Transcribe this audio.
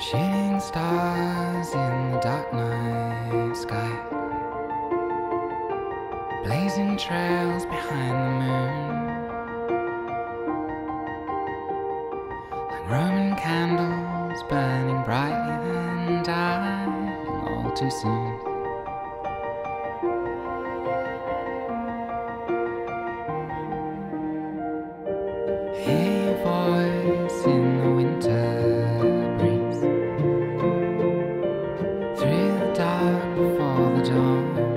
Shooting stars in the dark night sky. Blazing trails behind the moon. Like Roman candles burning brightly then dying all too soon. Hey. dark before the dawn.